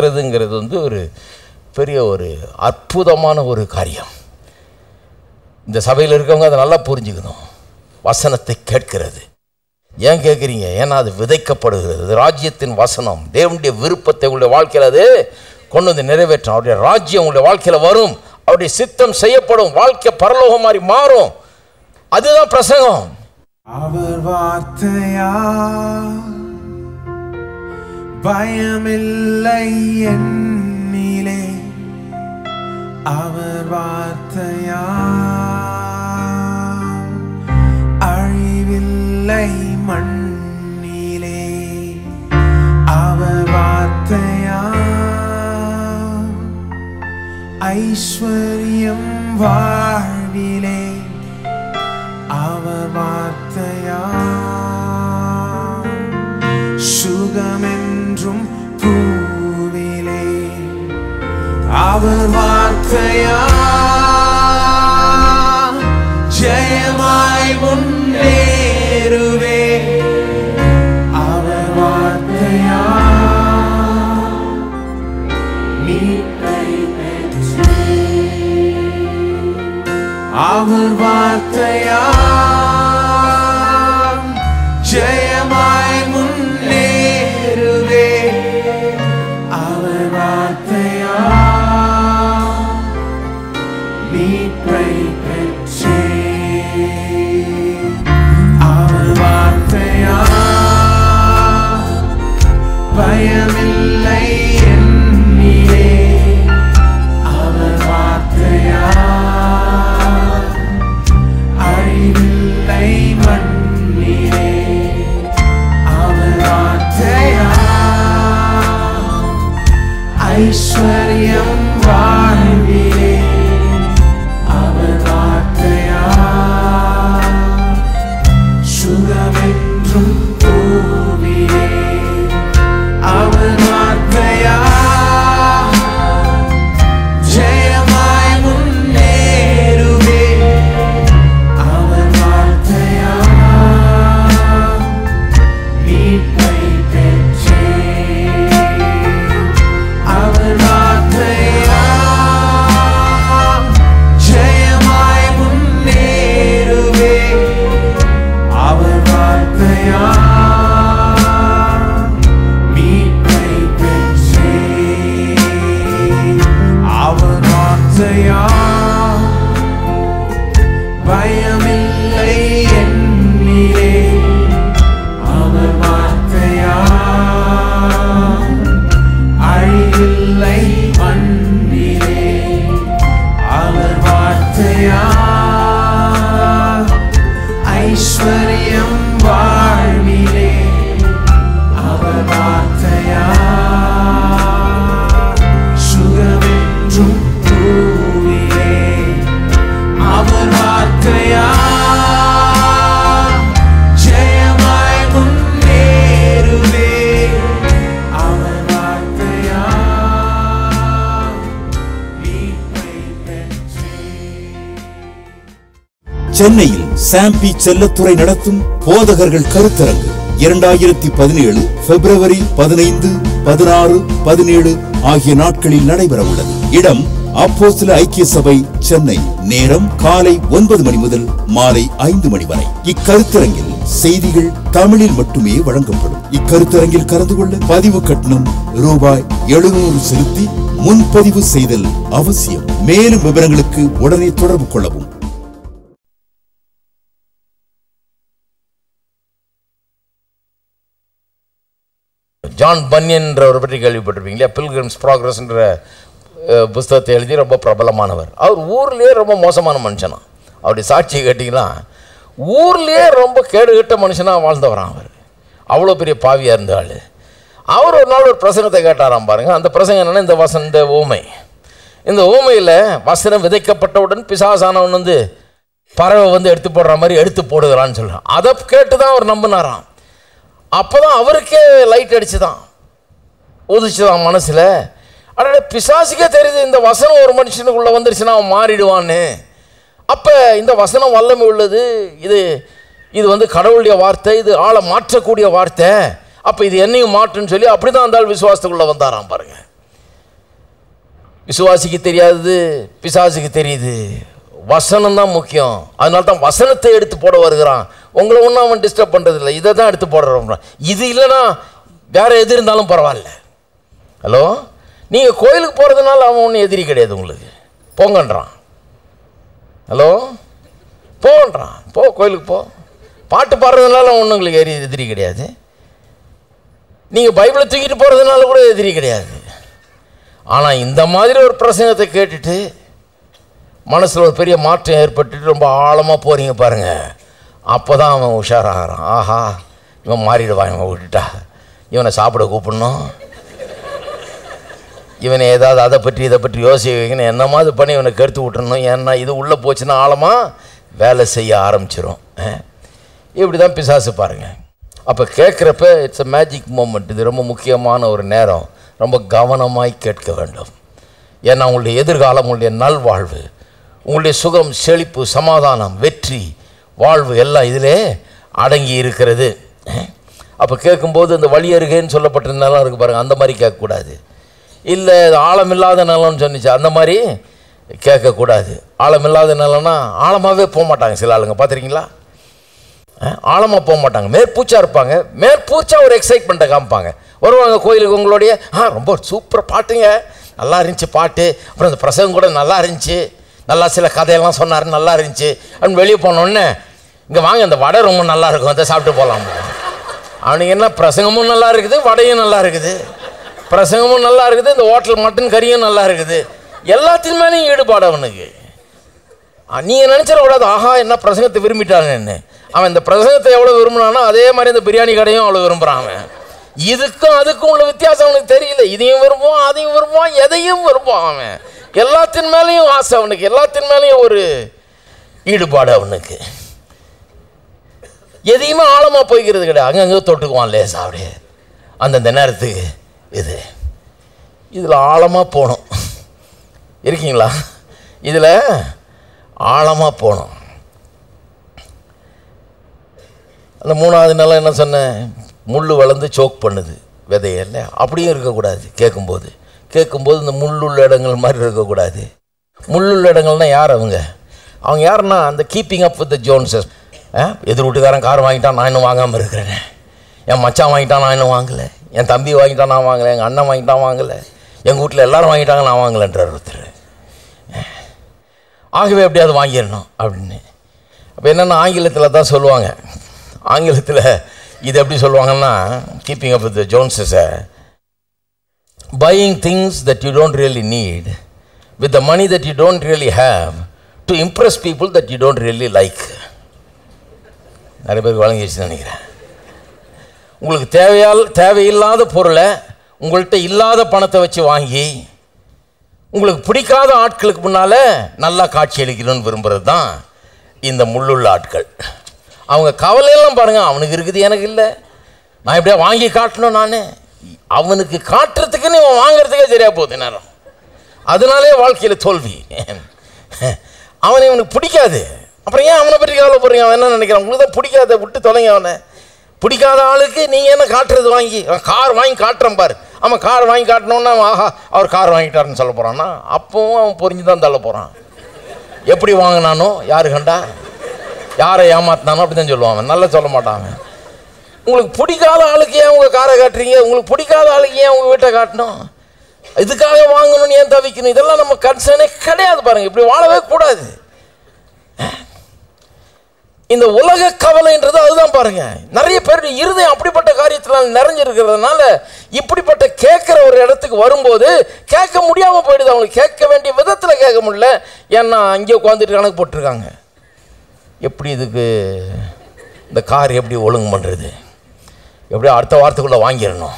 இருக்கிறதுங்கிறது வந்து ஒரு பெரிய ஒரு அற்புதமான ஒரு காரியம். இந்த சபையில் இருக்கவங்க அதை நல்லா புரிஞ்சுக்கணும். வசனத்தை கேட்கிறது. ஏன் கேட்குறீங்க? ஏன்னா அது விதைக்கப்படுகிறது. ராஜ்யத்தின் வசனம். தேவனுடைய விருப்பத்தை உங்களுடைய வாழ்க்கையில் அது கொண்டு வந்து நிறைவேற்றும் அவருடைய ராஜ்யம் உங்களுடைய வாழ்க்கையில் வரும். அவருடைய சித்தம் செய்யப்படும். வாழ்க்கை பரலோகம் மாதிரி மாறும். அதுதான் பிரசங்கம். அவர் வார்த்தையா பயமில்லை என்னிலே. அவர் வார்த்தையா அழிவில்லை மண்ணிலே. அவர் வார்த்தையா ஐஸ்வர்யம் வாழ்விலே. அவர் வார்த்தையா சுகமே அவர் வார்த்தையா? ஜெயமாய் முன்னேறுவே சென்னையில் சாம்பி செல்லத்துறை நடத்தும் போதகர்கள் கருத்தரங்கு இரண்டாயிரத்தி பதினேழு பிப்ரவரி பதினைந்து பதினாறு பதினேழு ஆகிய நாட்களில் நடைபெற உள்ளது இடம் அப்போஸ்தல ஐக்கிய சபை சென்னை. நேரம் காலை ஒன்பது மணி முதல் மாலை ஐந்து மணி வரை. இக்கருத்தரங்கில் செய்திகள் தமிழில் மட்டுமே வழங்கப்படும். இக்கருத்தரங்கில் கலந்து கொள்ள பதிவு கட்டணம் ரூபாய் எழுநூறு செலுத்தி முன்பதிவு செய்தல் அவசியம். மேலும் விவரங்களுக்கு உடனே தொடர்பு கொள்ளவும். ஜான் பன்யன்றவரை பற்றி கேள்விப்பட்டிருப்பீங்களா பில்கிரிம்ஸ் ப்ராக்ரஸ்ன்ற புஸ்தகத்தை எழுதி ரொம்ப பிரபலமானவர். அவர் ஊர்லேயே ரொம்ப மோசமான மனுஷனா? அவருடைய சாட்சியை கேட்டிங்கன்னா ஊர்லேயே ரொம்ப கேடுகட்ட மனுஷனாக வாழ்ந்தவரான் அவர். அவ்வளோ பெரிய பாவியாக இருந்த ஆள். அவர் ஒரு நாள் ஒரு பிரசங்கத்தை கேட்டாராம் பாருங்கள் அந்த பிரசங்கம் என்னென்னா இந்த வசந்த இந்த ஊமை. இந்த ஊமையில் வசனம் விதைக்கப்பட்டவுடன் பிசாசானவன் வந்து பறவை வந்து எடுத்து போடுற மாதிரி எடுத்து போடுகிறான்னு சொல்கிறான் அதை கேட்டு தான் அவர் நம்பினாராம். அப்போ தான் அவருக்கே லைட் அடிச்சுதான். உதிச்சுதான் மனசில். அட பிசாசுக்கே தெரியுது இந்த வசனம் ஒரு மனுஷனுக்குள்ளே வந்துருச்சுன்னா அவன் மாறிடுவான்னு. அப்போ இந்த வசனம் வல்லமை உள்ளது. இது இது வந்து கடவுளுடைய வார்த்தை இது ஆளை மாற்றக்கூடிய வார்த்தை. அப்போ இது என்னையும் மாற்றுன்னு சொல்லி அப்படி தான் அந்த விசுவாசத்துக்குள்ளே வந்தாராம் பாருங்கள் விசுவாசிக்கு தெரியாதது பிசாசுக்கு தெரியுது. வசனம் தான் முக்கியம். அதனால தான் வசனத்தை எடுத்து போட வருகிறான். உங்களை ஒன்றும் அவன் டிஸ்டர்ப் பண்ணுறதில்ல இதை தான் எடுத்து போடுறோம் இது இல்லைன்னா வேறு எது இருந்தாலும் பரவாயில்ல. ஹலோ நீங்கள் கோயிலுக்கு போகிறதுனால அவன் ஒன்றும் எதிரி கிடையாது உங்களுக்கு. போங்கன்றான். ஹலோ போன்றான். போ கோயிலுக்கு போ. பாட்டு பாடுறதுனால ஒன்றும் உங்களுக்கு எரி எதிரி கிடையாது. நீங்கள் பைபிளை தூக்கிட்டு போகிறதுனால கூட எதிரி கிடையாது. ஆனால் இந்த மாதிரி ஒரு பிரசங்கத்தை கேட்டுட்டு மனசில் ஒரு பெரிய மாற்றம் ஏற்பட்டுட்டு ரொம்ப ஆழமாக போகிறீங்க பாருங்கள் அப்போ தான் அவன் உஷாராகிறான். ஆஹா இவன் மாறிடுவான் இவன் விட்டுட்டா. இவனை சாப்பிட கூப்பிடணும். இவனை ஏதாவது அதை பற்றி இதை பற்றி யோசிக்க வைக்கணும். என்னமாவது பண்ணி இவனை கெடுத்து விட்டுறணும். ஏன்னா இது உள்ளே போச்சுன்னா ஆழமாக வேலை செய்ய ஆரம்பிச்சிடும் இப்படி தான் பிசாசு பாருங்கள் அப்போ கேட்குறப்ப இட்ஸ் அ மேஜிக் மூமெண்ட் இது ரொம்ப முக்கியமான ஒரு நேரம். ரொம்ப கவனமாய் கேட்க வேண்டும். ஏன்னா உங்களுடைய எதிர்காலம் உங்களுடைய நல்வாழ்வு உங்களுடைய சுகம் செழிப்பு சமாதானம் வெற்றி வாழ்வு எல்லாம் இதிலே அடங்கி இருக்கிறது. அப்போ கேட்கும்போது இந்த வழி அருகேன்னு சொல்லப்பட்ட நிலம் இருக்குது பாருங்கள் அந்த மாதிரி கேட்கக்கூடாது. இல்லை ஆழமில்லாத நிலம்னு சொன்னிச்சு அந்த மாதிரி கேட்கக்கூடாது. ஆழமில்லாத நிலம்னா ஆழமாகவே போக மாட்டாங்க சில ஆளுங்க பார்த்துருக்கீங்களா? ஆழமாக போக மாட்டாங்க மேற்பூச்சா இருப்பாங்க மேற்பூச்சா ஒரு எக்ஸைட்மெண்ட்டை காமிப்பாங்க. வருவாங்க கோயிலுக்கு உங்களுடைய ஆ ரொம்ப சூப்பர் பாட்டுங்க. நல்லா இருந்துச்சு பாட்டு. அப்புறம் இந்த பிரசங்கம் கூட நல்லா இருந்துச்சு. நல்லா சில கதையெல்லாம் சொன்னார் நல்லா இருந்துச்சு. அப்படின்னு வெளியே போனோடனே இங்கே வாங்க இந்த வடை ரொம்ப நல்லா இருக்கும் அதை சாப்பிட்டு போகலாம் அவனுக்கு என்ன பிரசங்கமும் நல்லா இருக்குது வடையும் நல்லா இருக்குது. பிரசங்கமும் நல்லா இருக்குது இந்த ஹோட்டல் மட்டன் கறியும் நல்லா இருக்குது. எல்லாத்தின் மேலேயும் ஈடுபாடு அவனுக்கு. நீங்கள் நினச்சிடக்கூடாது ஆஹா என்ன பிரசங்கத்தை விரும்பிட்டான்னு அவன் இந்த பிரசங்கத்தை எவ்வளோ விரும்பினானோ அதே மாதிரி இந்த பிரியாணி கடையும் அவ்வளோ விரும்புகிறான் அவன். இதுக்கும் அதுக்கும் உள்ள வித்தியாசம் அவனுக்கு தெரியல. இதையும் விரும்புவான் அதையும் விரும்புவான் எதையும் விரும்புவான் அவன். எல்லாத்தின் மேலேயும் ஆசை அவனுக்கு எல்லாத்தின் மேலேயும் ஒரு ஈடுபாடு அவனுக்கு. எதையுமே ஆழமாக போய்க்கிறது கிடையாது. அங்கங்கே தொட்டுக்குவான் லேசா அப்படியே. அந்தந்த நேரத்துக்கு இது. இதில் ஆழமாக போகணும். இருக்கீங்களா? இதில் ஆழமாக போகணும். அந்த மூணாவது நிலம் என்ன சொன்னேன் முள் வளர்ந்து சோக் பண்ணுது. விதையல்ல அப்படியும் இருக்கக்கூடாது. கேட்கும்போது. கேட்கும்போது இந்த முள்ளுள்ள இடங்கள் மாதிரி இருக்கக்கூடாது. முள்ளுள்ள இடங்கள்னா யார் அவங்க? அவங்க யாருன்னா அந்த கீப்பிங் அப் வித் த ஜோன்சஸ் எதிர் வீட்டுக்காரன் கார் வாங்கிட்டான் நான் இன்னும் வாங்காமல் இருக்கிறேன். என் மச்சான் வாங்கிட்டான் நான் இன்னும் வாங்கலை. என் தம்பி வாங்கிட்டான் நான் வாங்கலை எங்கள் அண்ணன் வாங்கிட்டான் வாங்கலை. எங்கள் வீட்டில் எல்லாரும் வாங்கிட்டாங்க நான் வாங்கலைன்றார் ஒருத்தர். ஆகவே எப்படியாவது வாங்கிடணும் அப்படின்னு. அப்போ என்னென்னா ஆங்கிலத்தில் தான் சொல்லுவாங்க. ஆங்கிலத்தில் இது எப்படி சொல்லுவாங்கன்னா keeping up with ஜோன்ஸஸை buying things that you don't really need with the money that you don't really have to impress people that you don't really like நிறைய பேருக்கு வழங்கிடுச்சுன்னு நினைக்கிறேன். உங்களுக்கு தேவையால் தேவையில்லாத பொருளை உங்கள்கிட்ட இல்லாத பணத்தை வச்சு வாங்கி உங்களுக்கு பிடிக்காத ஆட்களுக்கு முன்னால் நல்லா காட்சி அளிக்கணும்னு விரும்புகிறது தான் இந்த முள்ளுள்ள ஆட்கள். அவங்க கவலையெல்லாம் பாருங்கள் அவனுக்கு இருக்குது எனக்கு இல்லை. நான் எப்படியா வாங்கி காட்டணும் நான்? அவனுக்கு காட்டுறதுக்குன்னு இவன் வாங்குறதுக்கே தெரியா போகுது நேரம் அதனாலே வாழ்க்கையில் தோல்வி. அவனை இவனுக்கு பிடிக்காது. அப்புறம் ஏன் அவனை பற்றி கவலைப்படுறீங்க? அவன் என்ன நினைக்கிறான்? உங்களுக்கு தான் பிடிக்காத விட்டு தொலைங்க அவனை. பிடிக்காத ஆளுக்கு நீங்கள் என்ன காட்டுறது வாங்கி? கார் வாங்கி காட்டுறேன் பாரு. அவன் கார் வாங்கி காட்டினோன்னா அவன் ஆஹா அவர் கார் வாங்கிட்டாருன்னு சொல்ல போகிறான்னா அப்பவும் அவன் புரிஞ்சு தான் தள்ள போகிறான் எப்படி வாங்கினானோ யாரு கண்டா? யாரை ஏமாத்தினானோ அப்படி தான் சொல்லுவான் அவன். நல்லா சொல்ல மாட்டான் உங்களுக்கு பிடிக்காத ஆளுக்கு ஏன் உங்கள் காரை காட்டுறீங்க? உங்களுக்கு பிடிக்காத ஆளுக்கு ஏன் உங்கள் வீட்டை காட்டணும்? இதுக்காக வாங்கணும்னு ஏன் தவிக்கணும்? இதெல்லாம் நம்ம கன்சர்னே கிடையாது பாருங்க. இப்படி வாழவே கூடாது. இந்த உலக கவலைன்றது அதுதான் பாருங்க. நிறைய பேருடைய இருதயம் அப்படிப்பட்ட காரியத்தினால் நிறைஞ்சிருக்கிறதுனால இப்படிப்பட்ட கேட்குற ஒரு இடத்துக்கு வரும்போது கேட்க முடியாமல் போயிடுது. அவங்களுக்கு கேட்க வேண்டிய விதத்தில் கேட்க முடியல. ஏன்னா அங்கே உட்காந்துட்டு கணக்கு போட்டிருக்காங்க. எப்படி இதுக்கு இந்த கார் எப்படி ஒழுங்கு பண்ணுறது எப்படியோ அடுத்த வாரத்துக்குள்ளே வாங்கிடணும்.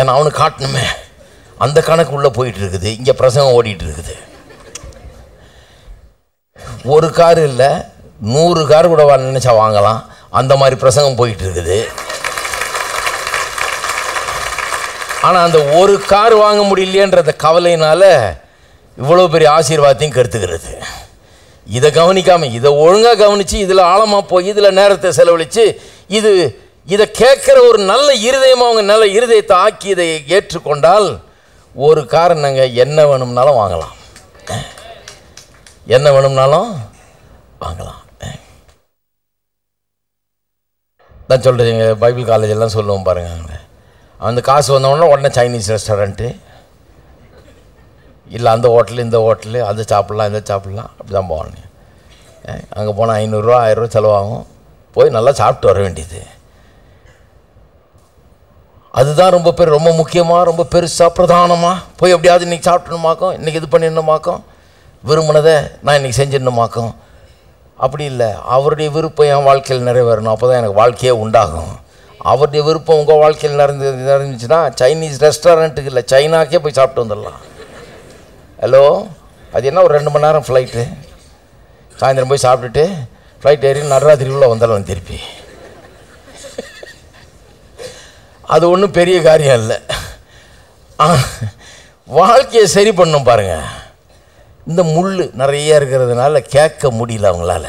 ஏன்னா அவனுக்கு காட்டணுமே. அந்த கணக்கு உள்ளே போயிட்டு இருக்குது இங்கே பிரசங்கம் ஓடிட்டு இருக்குது ஒரு கார் இல்லை நூறு கார் கூட வா- நினச்சா வாங்கலாம். அந்த மாதிரி பிரசங்கம் போயிட்டு இருக்குது. ஆனால் அந்த ஒரு கார் வாங்க முடியலையேன்றத கவலையினால் இவ்வளோ பெரிய ஆசீர்வாதத்தையும் கருத்துக்கிறது இதை கவனிக்காமல் இதை ஒழுங்காக கவனித்து இதில் ஆழமாக போய் இதில் நேரத்தை செலவழித்து இது இதை கேட்குற ஒரு நல்ல இருதயமாக அவங்க நல்ல இருதயத்தை ஆக்கி இதை ஏற்றுக்கொண்டால் ஒரு காரணங்க என்ன வேணும்னாலும் வாங்கலாம். என்ன வேணும்னாலும் வாங்கலாம். தான் சொல்கிறது எங்கள் பைபிள் காலேஜ் எல்லாம் சொல்லுவோம் பாருங்க. அந்த காசு வந்தவொடனே உடனே சைனீஸ் ரெஸ்டாரண்ட்டு இல்லை அந்த ஹோட்டலு இந்த ஹோட்டலு அது சாப்பிட்லாம் இதை சாப்பிட்லாம் அப்படி தான் போவானுங்க அங்கே போனால் ஐநூறுரூவா ஆயிரரூவா செலவாகும். போய் நல்லா சாப்பிட்டு வர வேண்டியது. அதுதான் ரொம்ப பேர் ரொம்ப முக்கியமாக ரொம்ப பெருசாக பிரதானமாக போய் எப்படியாவது இன்றைக்கி சாப்பிட்டணுமாக்கும் இன்றைக்கி இது பண்ணிடணுமாக்கும். விரும்பினதை நான் இன்றைக்கி செஞ்சிடணுமாக்கும். அப்படி இல்லை. அவருடைய விருப்பம் என் வாழ்க்கையில் நிறைவேறணும். அப்போ தான் எனக்கு வாழ்க்கையே உண்டாகும். அவருடைய விருப்பம் உங்கள் வாழ்க்கையில் நிறைந்து நிறைஞ்சிச்சுன்னா சைனீஸ் ரெஸ்டாரண்ட்டுக்கு இல்லை. சைனாக்கே போய் சாப்பிட்டு வந்துடலாம். ஹலோ அது என்ன ஒரு ரெண்டு மணி நேரம் ஃப்ளைட்டு சாயந்தரம் போய் சாப்பிட்டுட்டு ஃப்ளைட் ஏறி நடராத்திரிக்குள்ளே வந்துடலாம் திருப்பி. அது ஒன்றும் பெரிய காரியம் இல்லை. வாழ்க்கையை சரி பண்ணும் பாருங்கள் இந்த முள் நிறைய இருக்கிறதுனால கேட்க முடியல அவங்களால.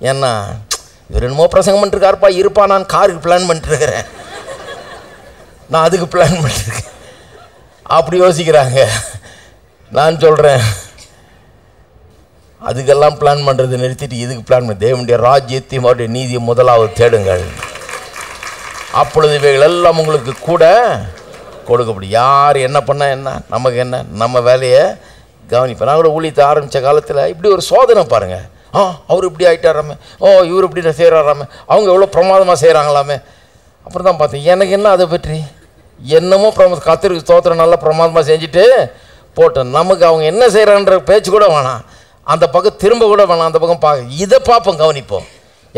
ஏன்னா இவர் என்னமோ பிரசங்கம் பண்ணிருக்காருப்பா இருப்பா நான் காருக்கு பிளான் பண்ணிட்டுருக்கிறேன். நான் அதுக்கு பிளான் பண்ணிருக்கேன். அப்படி யோசிக்கிறாங்க. நான் சொல்கிறேன் அதுக்கெல்லாம் பிளான் பண்ணுறதை நிறுத்திட்டு இதுக்கு பிளான் பண்ணி. தேவனுடைய ராஜ்யத்தையும் அவருடைய நீதியை முதலாவது தேடுங்கள். அப்பொழுது இவைகள் எல்லாம் உங்களுக்கு கூட கொடுக்கப்படும். யார் என்ன பண்ணால் என்ன? நமக்கு என்ன? நம்ம வேலையை கவனிப்பேன். நான் கூட ஊழியத்தை ஆரம்பித்த காலத்தில் இப்படி ஒரு சோதனை பாருங்கள் ஆ அவர் இப்படி ஆகிட்டாராமே ஓ இவர் இப்படி செய்கிறாராமே அவங்க எவ்வளோ பிரமாதமாக செய்கிறாங்களாமே அப்புறம் தான் பார்த்தேன் எனக்கு என்ன அதை பற்றி? என்னமோ பிரமா கத்திரிக்கு தோத்திரம் நல்லா பிரமாதமாக செஞ்சுட்டு போட்டேன். நமக்கு அவங்க என்ன செய்கிறான்ற பேச்சு கூட வேணாம். அந்த பக்கம் திரும்ப கூட வேணாம். அந்த பக்கம் பார்க்க இதை பார்ப்போம் கவனிப்போம்.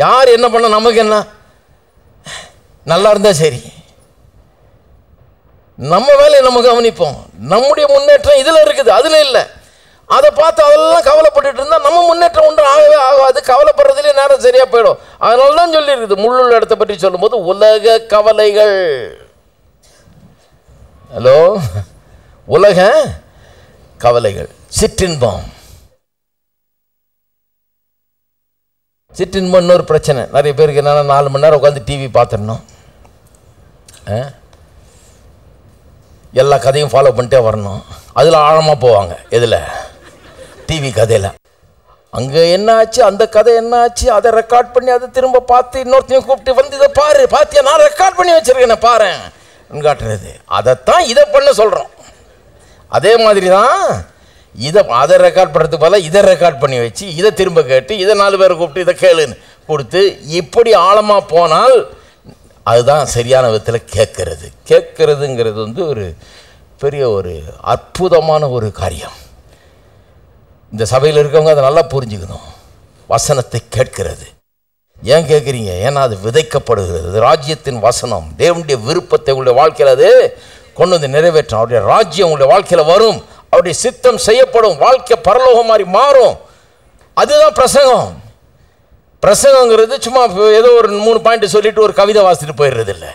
யார் என்ன பண்ண நமக்கு என்ன? நல்லா இருந்தால் சரி. நம்ம வேலையை நம்ம கவனிப்போம். நம்முடைய முன்னேற்றம் இதில் இருக்குது அதில் இல்லை. அதை பார்த்து அதெல்லாம் கவலைப்பட்டுட்டு இருந்தால் நம்ம முன்னேற்றம் ஒன்றும் ஆகவே ஆகாது. கவலைப்படுறதுலேயே நேரம் சரியாக போயிடும். அதனால தான் சொல்லியிருக்குது. முள்ளுள்ள இடத்தை பற்றி சொல்லும்போது உலக கவலைகள். ஹலோ உலக கவலைகள். சிற்றின்பம். சிற்றின்பம் இன்னொரு பிரச்சனை. நிறைய பேருக்கு என்னென்னா நாலு மணி நேரம் உட்காந்து டிவி பார்த்துடணும். ஆ? எல்லா கதையும் ஃபாலோ பண்ணிட்டே வரணும். அதில் ஆழமாக போவாங்க. எதில்? டிவி கதையில். அங்கே என்ன ஆச்சு அந்த கதை என்ன ஆச்சு அதை ரெக்கார்ட் பண்ணி அதை திரும்ப பார்த்து இன்னொருத்தையும் கூப்பிட்டு வந்து இதை பாரு. பார்த்தியா நான் ரெக்கார்ட் பண்ணி வச்சுருக்கேன் பாரு. காட்டுறது அதைத்தான் இதை பண்ண சொல்கிறோம் அதே மாதிரி தான் இதை அதை ரெக்கார்ட் பண்ணுறதுக்கு பதிலாக இதை ரெக்கார்ட் பண்ணி வச்சு இதை திரும்ப கேட்டு இதை நாலு பேரை கூப்பிட்டு இதை கேளுன்னு கொடுத்து இப்படி ஆழமாக போனால் அதுதான் சரியான விதத்தில் கேட்கறது. கேட்கறதுங்கிறது வந்து ஒரு பெரிய ஒரு அற்புதமான ஒரு காரியம். இந்த சபையில் இருக்கவங்க அதை நல்லா புரிஞ்சுக்கணும். வசனத்தை கேட்கிறது. ஏன் கேட்குறீங்க? ஏன்னா அது விதைக்கப்படுகிறது. ராஜ்யத்தின் வசனம். தேவனுடைய விருப்பத்தை உங்களுடைய வாழ்க்கையில் அது கொண்டு வந்து நிறைவேற்றும் அவருடைய ராஜ்யம் உங்களுடைய வாழ்க்கையில் வரும். அவருடைய சித்தம் செய்யப்படும். வாழ்க்கை பரலோகம் மாதிரி மாறும். அதுதான் பிரசங்கம். பிரசங்கங்கிறது சும்மா ஏதோ ஒரு மூணு பாயிண்ட் சொல்லிட்டு ஒரு கவிதை வாசிட்டு போயிடுறது இல்லை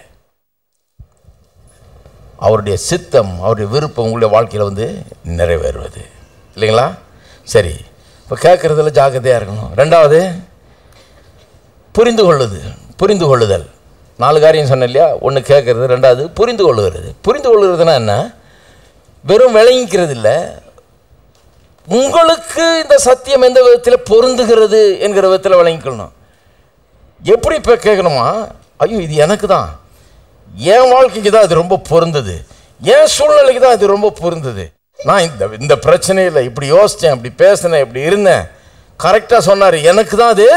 அவருடைய சித்தம் அவருடைய விருப்பம் உங்களுடைய வாழ்க்கையில் வந்து நிறைவேறுவது. இல்லைங்களா? சரி. இப்போ கேட்குறதுல ஜாக்கிரதையாக இருக்கணும். ரெண்டாவது புரிந்து கொள்ளுது. புரிந்து கொள்ளுதல். நாலு காரியம் சொன்னேன் இல்லையா? ஒன்று கேட்குறது ரெண்டாவது புரிந்து கொள்ளுகிறது. புரிந்து கொள்ளுறதுனா என்ன? வெறும் விளங்கிக்கிறது இல்லை உங்களுக்கு இந்த சத்தியம் எந்த விதத்தில் பொருந்துகிறது என்கிற விதத்தில் விளங்கிக்கணும் எப்படி இப்போ கேட்கணுமா ஐயோ இது எனக்கு தான் என் வாழ்க்கைக்கு தான் அது ரொம்ப பொருந்தது. என் சூழ்நிலைக்கு தான் அது ரொம்ப பொருந்தது. நான் இந்த இந்த பிரச்சனையில் இப்படி யோசித்தேன் இப்படி பேசினேன் இப்படி இருந்தேன். கரெக்டாக சொன்னார். எனக்கு தான் அது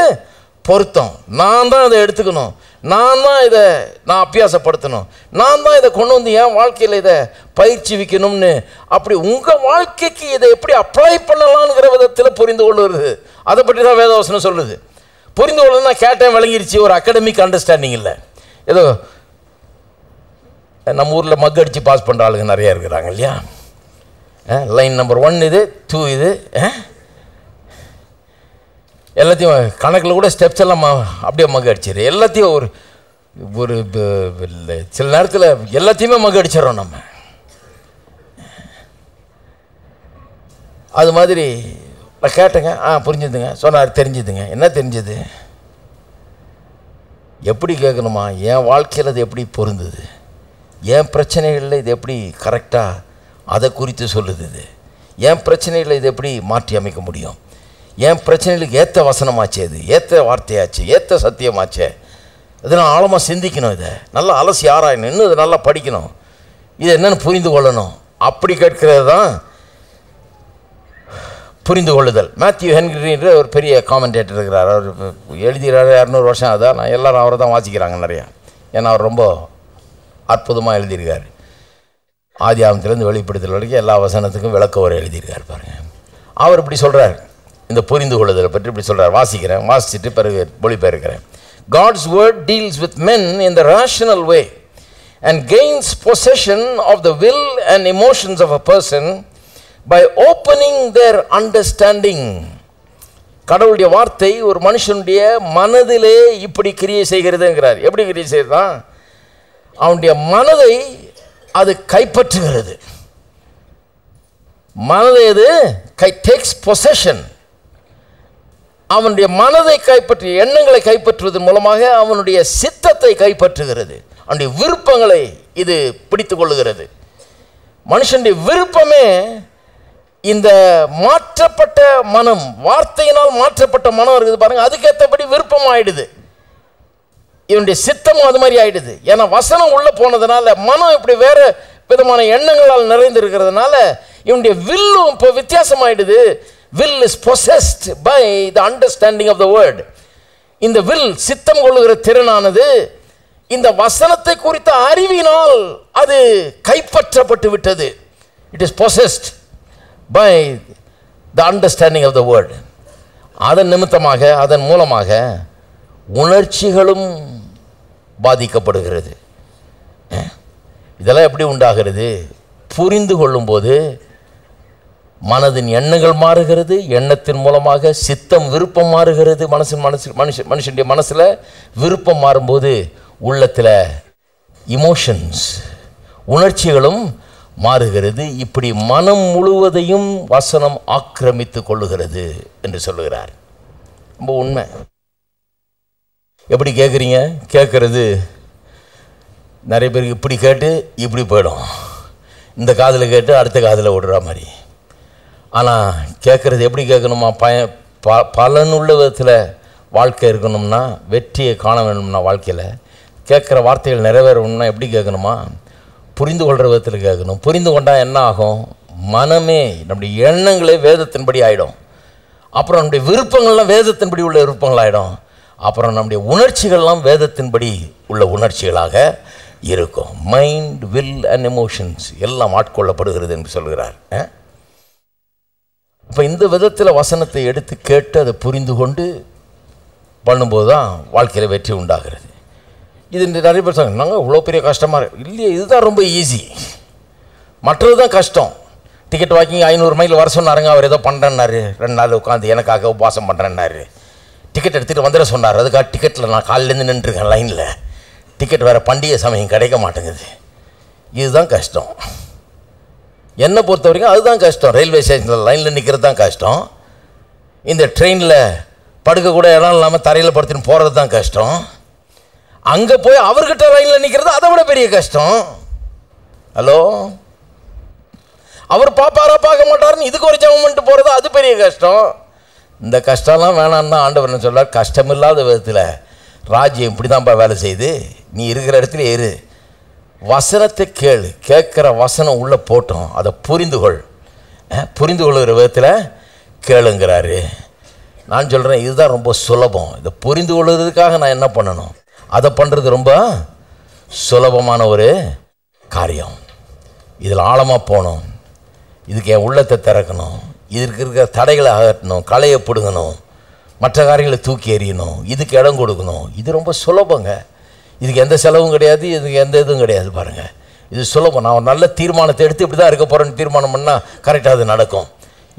பொருத்தம். நான் தான் இதை எடுத்துக்கணும். நான் தான் இதை நான் அபியாசப்படுத்தணும். நான் தான் இதை கொண்டு வந்து என் வாழ்க்கையில் இதை பயிற்சி வைக்கணும்னு அப்படி உங்கள் வாழ்க்கைக்கு இதை எப்படி அப்ளை பண்ணலாம்ங்கிற விதத்தில் புரிந்து கொள்ளுறது அதை பற்றி தான் வேதவசனம் சொல்லுது. புரிந்து நான் கேட்டேன் விளங்கிருச்சு. ஒரு அகடமிக் அண்டர்ஸ்டாண்டிங் இல்லை. ஏதோ நம்ம ஊரில் மக் அடித்து பாஸ் பண்ணுற ஆளுங்க நிறையா இருக்கிறாங்க இல்லையா? லைன் நம்பர் ஒன் இது டூ இது எல்லாத்தையும் கணக்கில் கூட ஸ்டெப்ஸ் எல்லாம் அப்படியே மக அடிச்சிரு. எல்லாத்தையும் ஒரு ஒரு சில நேரத்தில் எல்லாத்தையுமே மக அடிச்சிடறோம் நம்ம. அது மாதிரி நான் கேட்டேங்க. ஆ புரிஞ்சுதுங்க. சொன்னார் தெரிஞ்சுதுங்க. என்ன தெரிஞ்சது? எப்படி கேட்கணுமா? என் வாழ்க்கையில் அது எப்படி பொருந்தது? என் பிரச்சனைகளில் இது எப்படி கரெக்டாக அதை குறித்து சொல்லுது இது. என் பிரச்சனைகளை இது எப்படி மாற்றி அமைக்க முடியும்? என் பிரச்சனைகளுக்கு ஏற்ற வசனமாச்சு இது? ஏற்ற வார்த்தையாச்சு? ஏற்ற சத்தியமாச்சே? இதை நான் ஆழமாக சிந்திக்கணும் இதை. நல்லா அலசி ஆராயணும். இன்னும் இதை நல்லா படிக்கணும். இது என்னென்னு புரிந்து கொள்ளணும். அப்படி கேட்கிறது தான் புரிந்து கொள்ளுதல். மேத்யூ ஹென்ரின்ற ஒரு பெரிய காமெண்டேட்டர் இருக்கிறார். அவர் எழுதுகிறார் இரநூறு வருஷம். அதான் நான் எல்லோரும் அவரை தான் வாசிக்கிறாங்க நிறையா. ஏன்னா அவர் ரொம்ப அற்புதமாக எழுதியிருக்காரு. ஆதி ஆகமத்திலேருந்து வெளிப்படுத்தல் வரைக்கும் எல்லா வசனத்துக்கும் விளக்க உரை எழுதியிருக்கார் பாருங்க. அவர் இப்படி சொல்கிறார் இந்த புரிந்து கொள்ளுதலை பற்றி இப்படி சொல்கிறார் வாசிக்கிறேன். வாசிச்சுட்டு பிறகு மொழிபெயர்க்கிறேன். God's word deals with men in the rational way and gains possession of the will and emotions of a person by opening their understanding கடவுளுடைய வார்த்தை ஒரு மனுஷனுடைய மனதிலே இப்படி கிரியை செய்கிறதுங்கிறார். எப்படி கிரியை செய்கிறதா அவனுடைய மனதை அது கைப்பற்றுகிறது. மனதை அது கை டேக்ஸ் பொசஷன் அவனுடைய மனதை கைப்பற்றி எண்ணங்களை கைப்பற்றுவதன் மூலமாக அவனுடைய சித்தத்தை கைப்பற்றுகிறது. அவனுடைய விருப்பங்களை இது பிடித்து கொள்ளுகிறது. மனுஷனுடைய விருப்பமே இந்த மாற்றப்பட்ட மனம் வார்த்தையினால் மாற்றப்பட்ட மனம் இருக்குது பாருங்க அதுக்கேற்றபடி விருப்பம் ஆயிடுது இவனுடைய சித்தமும் அது மாதிரி ஆயிடுது. ஏன்னா வசனம் உள்ள போனதுனால மனம் இப்படி வேற விதமான எண்ணங்களால் நிறைந்திருக்கிறதுனால இவனுடைய வில்லும் இப்போ வித்தியாசமாயிடுது. Will is possessed by the understanding of the word இந்த வில் சித்தம் கொள்ளுகிற திறனானது இந்த வசனத்தை குறித்த அறிவினால் அது கைப்பற்றப்பட்டு விட்டது. It is possessed by the understanding of the word அதன் நிமித்தமாக அதன் மூலமாக உணர்ச்சிகளும் பாதிக்கப்படுகிறது. இதெல்லாம் எப்படி உண்டாகிறது? புரிந்து கொள்ளும்போது மனதின் எண்ணங்கள் மாறுகிறது எண்ணத்தின் மூலமாக சித்தம் விருப்பம் மாறுகிறது. மனசின் மனசு மனுஷ மனுஷனுடைய மனசில் விருப்பம் மாறும்போது உள்ளத்தில் இமோஷன்ஸ் உணர்ச்சிகளும் மாறுகிறது. இப்படி மனம் முழுவதையும் வசனம் ஆக்கிரமித்து கொள்ளுகிறது என்று சொல்லுகிறார். ரொம்ப உண்மை. எப்படி கேட்குறீங்க கேட்குறது நிறைய பேருக்கு இப்படி கேட்டு இப்படி போயிடும். இந்த காதில் கேட்டு அடுத்த காதில் விடுற மாதிரி. ஆனால் கேட்குறது எப்படி கேட்கணுமா? பய ப பலனுள்ள விதத்தில் வாழ்க்கை இருக்கணும்னா வெற்றியை காண வேணும்னா வாழ்க்கையில். கேட்குற வார்த்தைகள் நிறைவேறணும்னா எப்படி கேட்கணுமா? புரிந்து கொள்கிற விதத்தில் கேட்கணும். புரிந்து கொண்டால் என்ன ஆகும்? மனமே நம்முடைய எண்ணங்களே வேதத்தின்படி ஆகிடும் அப்புறம் நம்முடைய விருப்பங்கள்லாம் வேதத்தின்படி உள்ள விருப்பங்கள் ஆகிடும் அப்புறம் நம்முடைய உணர்ச்சிகள்லாம் வேதத்தின்படி உள்ள உணர்ச்சிகளாக இருக்கும். மைண்ட் வில் அண்ட் எமோஷன்ஸ் எல்லாம் ஆட்கொள்ளப்படுகிறது என்று சொல்கிறார். இப்போ இந்த விதத்தில் வசனத்தை எடுத்து கேட்டு அதை புரிந்து கொண்டு பண்ணும்போது தான் வாழ்க்கையில் வெற்றி உண்டாகிறது. இது நிறைய பேர் சொல்லுங்க நாங்கள் இவ்வளோ பெரிய கஷ்டமாக இருக்கு? இல்லையே இதுதான் ரொம்ப ஈஸி மற்றது தான் கஷ்டம். டிக்கெட் வாக்கிங் ஐநூறு மைல் வர சொன்னாருங்க அவர் ஏதோ பண்ணுறேன்னாரு ரெண்டு நாள் உட்காந்து எனக்காக உபாசம் பண்ணுறேன்னாரு டிக்கெட் எடுத்துகிட்டு வந்துட சொன்னார். அதுக்காக டிக்கெட்டில் நான் காலிலேருந்து நின்றுருக்கேன் லைனில் டிக்கெட் வேறு பண்டிகை சமயம் கிடைக்க மாட்டேங்குது. இதுதான் கஷ்டம். என்னை பொறுத்த வரைக்கும் அதுதான் கஷ்டம். ரயில்வே ஸ்டேஷனில் லைனில் நிற்கிறது தான் கஷ்டம். இந்த ட்ரெயினில் படுக்க கூட இடம் இல்லாமல் தரையில் படுத்துன்னு போகிறது தான் கஷ்டம். அங்கே போய் அவர்கிட்ட லைனில் நிற்கிறது அதை விட பெரிய கஷ்டம். ஹலோ அவர் பாப்பாரா பார்க்க மாட்டாருன்னு இதுக்கு ஒரு ஜெபம் பண்ணிட்டு போகிறது அது பெரிய கஷ்டம். இந்த கஷ்டம்லாம் வேணான்னு தான் ஆண்டவர் என்ன சொல்றார்? கஷ்டமில்லாத விதத்தில் ராஜ்யம் இப்படி தான்ப்பா வேலை செய்யுது. நீ இருக்கிற இடத்துல இரு வசனத்தை கேளு. கேட்குற வசனம் உள்ளே போட்டோம். அதை புரிந்து கொள். புரிந்து கொள்கிற விதத்தில் கேளுங்கிறாரு. நான் சொல்கிறேன் இதுதான் ரொம்ப சுலபம். இதை புரிந்து கொள்வதற்காக நான் என்ன பண்ணணும்? அதை பண்ணுறது ரொம்ப சுலபமான ஒரு காரியம். இதில் ஆழமாக போகணும். இதுக்கு என் உள்ளத்தை திறக்கணும். இதற்கு இருக்கிற தடைகளை அகற்றணும் களையை பிடுங்கணும் மற்ற காரியங்களை தூக்கி எறியணும் இதுக்கு இடம் கொடுக்கணும். இது ரொம்ப சுலபங்க. இதுக்கு எந்த செலவும் கிடையாது இதுக்கு எந்த இதுவும் கிடையாது பாருங்கள் இது சுலபம். நான் ஒரு நல்ல தீர்மானத்தை எடுத்து இப்படி தான் இருக்க போகிறேன்னு தீர்மானம் பண்ணால் கரெக்டாக அது நடக்கும்.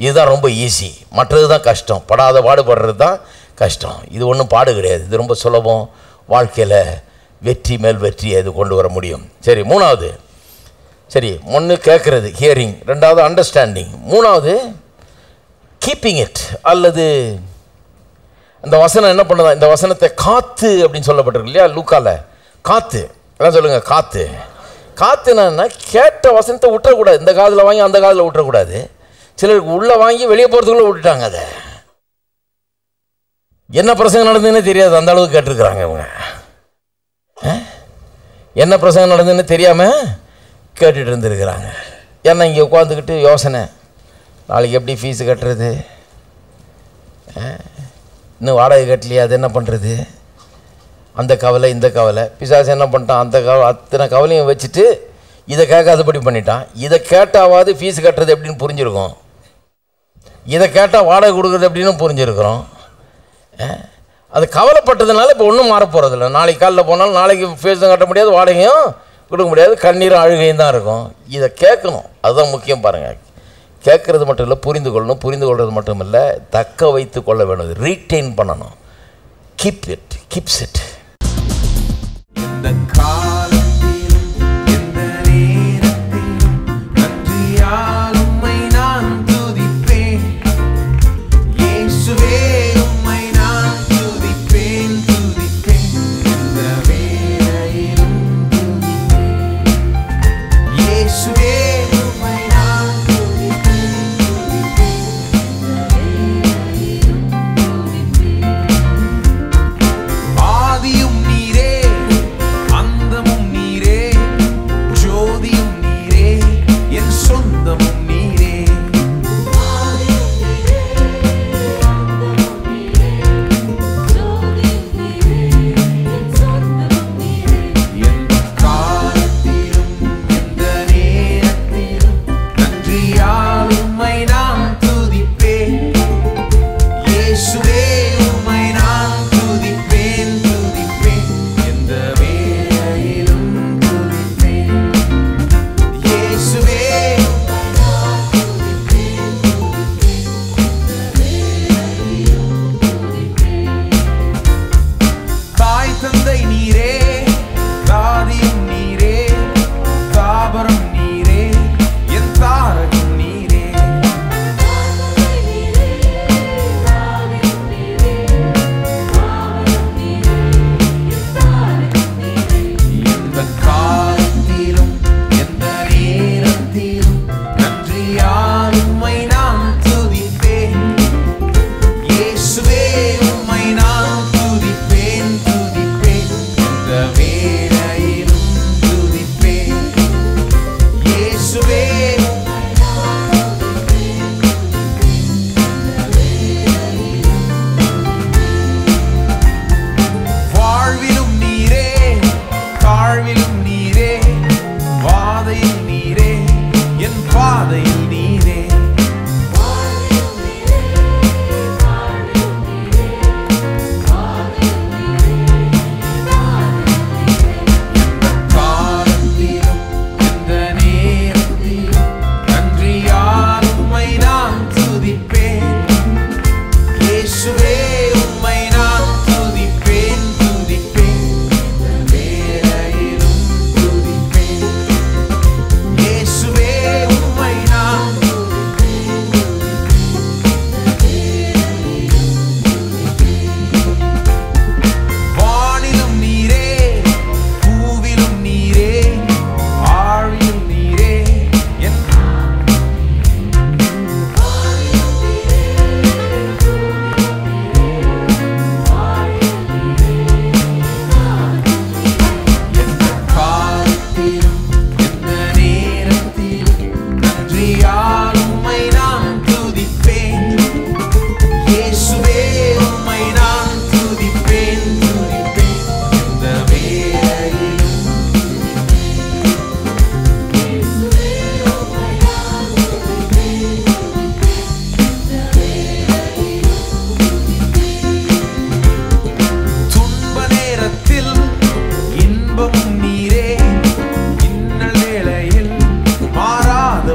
இதுதான் ரொம்ப ஈஸி மற்றது தான் கஷ்டம். படாத பாடுபடுறது தான் கஷ்டம். இது ஒன்றும் பாடு கிடையாது. இது ரொம்ப சுலபம். வாழ்க்கையில் வெற்றி மேல் வெற்றியை இது கொண்டு வர முடியும். சரி மூணாவது. சரி ஒன்று கேட்குறது ஹியரிங் ரெண்டாவது அண்டர்ஸ்டாண்டிங் மூணாவது கீப்பிங் இட் அல்லது அந்த வசனம் என்ன பண்ணுதா? இந்த வசனத்தை காத்து அப்படின்னு சொல்லப்பட்டிருக்கு இல்லையா லூக்கால? காத்து. எல்லாம் சொல்லுங்க காத்து. காத்து என்னன்னா கேட்ட வசனத்தை விட்டுறக்கூடாது. இந்த காதில் வாங்கி அந்த காதில் விட்டுறக்கூடாது. சிலருக்கு உள்ளே வாங்கி வெளியே போகிறதுக்குள்ளே விட்டுட்டாங்க அதை. என்ன பிரசங்கம் நடந்ததுன்னே தெரியாது அந்த அளவுக்கு கேட்டிருக்கிறாங்க இவங்க. என்ன பிரசங்கம் நடந்ததுன்னு தெரியாமல் கேட்டுட்டு இருந்திருக்கிறாங்க. ஏன்னா இங்கே உட்காந்துக்கிட்டு யோசனை. நாளைக்கு எப்படி ஃபீஸு கட்டுறது? இன்னும் வாடகை கட்டலையே? அது என்ன பண்ணுறது அந்த கவலை இந்த கவலை. பிசாசு என்ன பண்ணிட்டான்? அந்த கவலை அத்தனை கவலையும் வச்சுட்டு இதை கேட்காதபடி பண்ணிட்டான். இதை கேட்டாவது ஃபீஸ் கட்டுறது எப்படின்னு புரிஞ்சுருக்கோம். இதை கேட்டால் வாடகை கொடுக்குறது எப்படின்னு புரிஞ்சுருக்குறோம். அது கவலைப்பட்டதுனால இப்போ ஒன்றும் மாறப்போகிறதில்ல நாளைக்கு காலைல போனாலும் நாளைக்கு ஃபீஸும் கட்ட முடியாது வாடகையும் கொடுக்க முடியாது. கண்ணீரும் அழுகையும் தான் இருக்கும். இதை கேட்கணும். அதுதான் முக்கியம் பாருங்கள் கேட்குறது மட்டும் இல்லை புரிந்து கொள்ளணும். புரிந்து கொள்வது மட்டும் இல்லை தக்க வைத்து கொள்ள வேணும். ரீட்டைன் பண்ணணும். கீப் இட் கீப்ஸ் இட் இந்த கால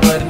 but